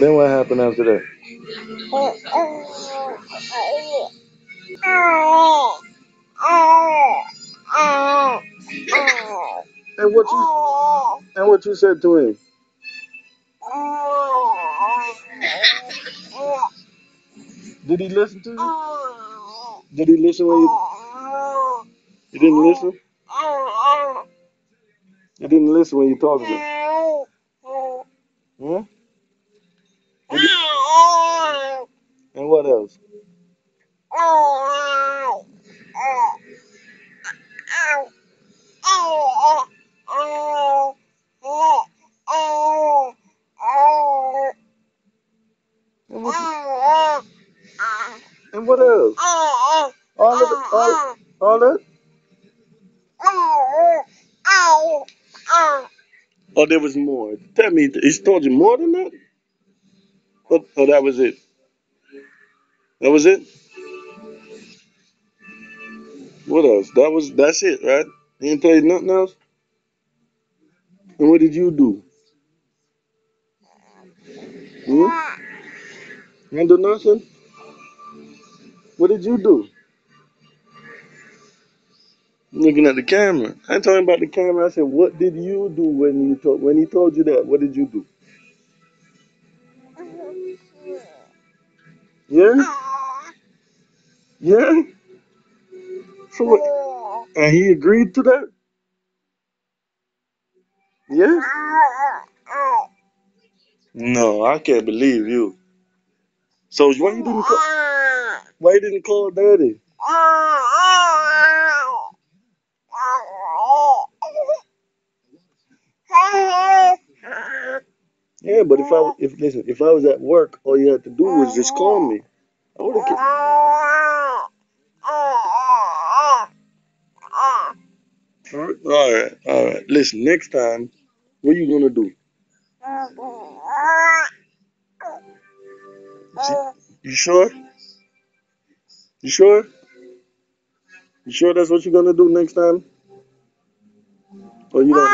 Then what happened after that? And what you and what you said to him? Did he listen to you? Did he listen when you? He didn't listen. He didn't listen when you talked to him. Hmm? Did he- and what else? And what, else? All of it, all, all that? Oh, there was more. Tell me, he's told you more than that? Oh, oh, that was it. That was it. What else? That was that's it, right? He didn't tell you nothing else. And what did you do? Hmm? You didn't do nothing. What did you do? Looking at the camera. I ain't talking about the camera. I said, what did you do when you told when he told you that? What did you do? Yeah, yeah. So what? And he agreed to that. Yeah. No, I can't believe you. So why you didn't call? Why you didn't call daddy? Yeah, but if I if listen, if I was at work, all you had to do was just call me. I would have. All right, all right. Listen, next time, what you gonna do? You sure? You sure? You sure that's what you're gonna do next time? Or you don't?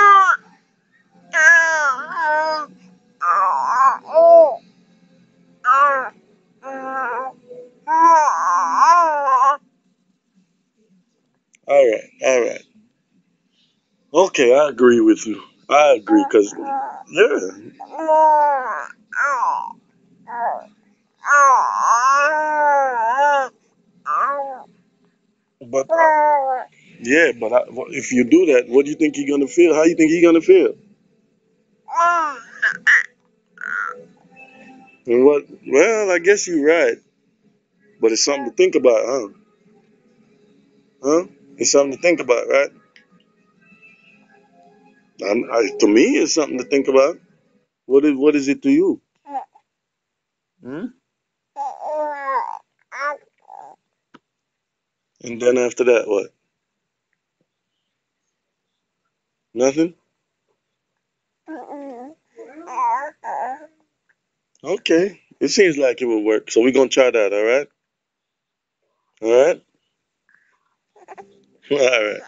All right, all right. Okay, I agree with you. I agree, cause yeah, but uh, yeah, but I, if you do that, what do you think you're gonna feel? How you think he's gonna feel? And what? Well, I guess you're right, but it's something to think about, huh? Huh? It's something to think about, right? And I, to me, it's something to think about. What is what is it to you? Hmm? And then after that, what? Nothing? Okay. It seems like it will work. So we're gonna try that, all right? All right? All right.